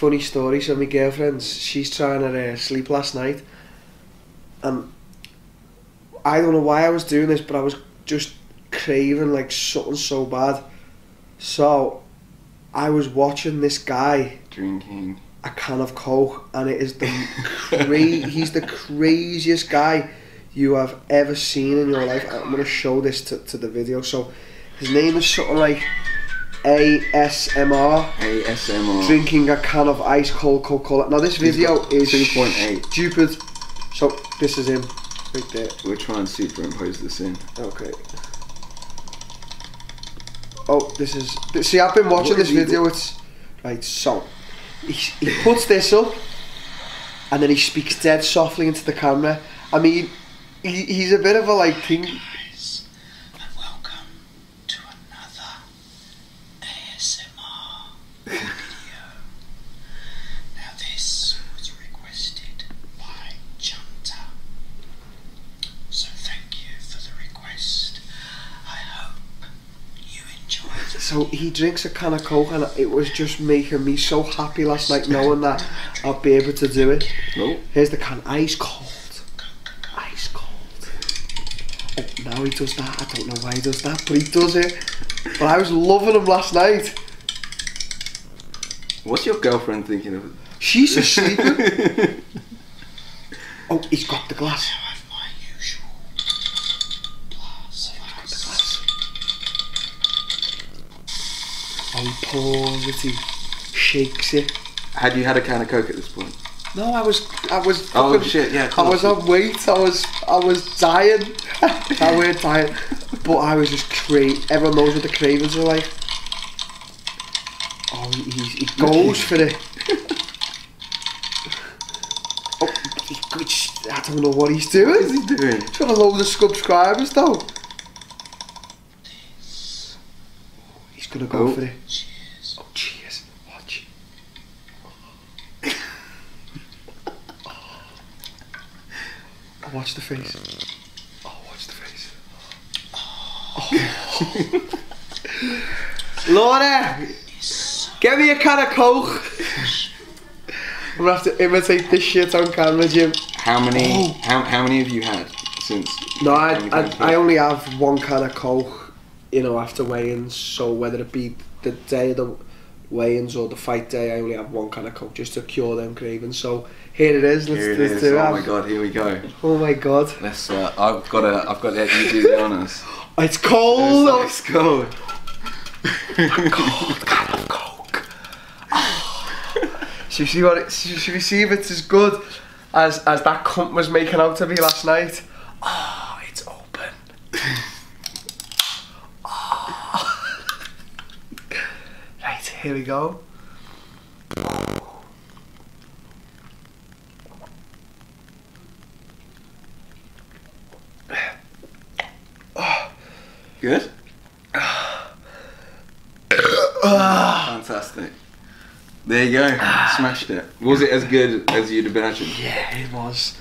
funny story. So my girlfriend's she's trying to uh, sleep last night, and I don't know why I was doing this, but I was just craving like something so bad. So I was watching this guy Drinking. a can of coke, and it is the cra- he's the craziest guy you have ever seen in your life. I'm gonna show this to, to the video. So his name is something like ASMR ASMR. drinking a can of ice cold Coca Cola. Now this video is 2.8. stupid. So this is him right there. We'll try and superimpose this in. Okay. Oh, this is. See, I've been watching this video. It's right. So he, he puts this up, and then he speaks dead softly into the camera. I mean, he, he's a bit of a like thing. guys, and welcome to another ASMR video. now this was requested by Junta, so thank you for the request. I hope you enjoyed it. So he drinks a can of coke, and it was just making me so happy last night, knowing that I'll be able to do it. Oh, Here's the can, ice cold, ice cold. Oh, now he does that. I don't know why he does that, but he does it. But I was loving him last night. what's your girlfriend thinking of? She's sleeping. oh, he's got the glass. I have my usual glass of ice. Oh, he pours it. He shakes it. Had you had a can of Coke at this point? No, I was, I was. Oh fucking- shit, yeah. I was on weight. I was, I was dying. I weren't dying, but I was just cra- Everyone knows what the cravings are like. Oh, he, he, goes for it. Oh, he, I don't know what he's doing. What is he doing? He's got a load of subscribers though. Gonna go Oh. for it. Cheers. Oh, cheers. Watch. Oh, watch the face. Oh, watch the face. Oh. Laura! Get me a can of Coke! I'm gonna have to imitate this shit on camera, Jim. How many? Oh. How, how many have you had since? No, I, how I, I only have one can of Coke, you know, after weigh-ins. So whether it be the day of the weigh-ins or the fight day, I only have one kind of Coke just to cure them cravings. So here it is. Let's, Here it let's is. do Oh my god, here we go. Oh my god. Let's. Uh, I've got to. I've got to let you do the honors. It's cold. Let's go. cold can of Coke. Should we see what it, should should we see if it's as good as as that cunt was making out to be last night? Oh, it's open. Oh. Right, here we go. Good. Fantastic. There you go. Smashed it. Was it as good as you'd imagined? Yeah, it was.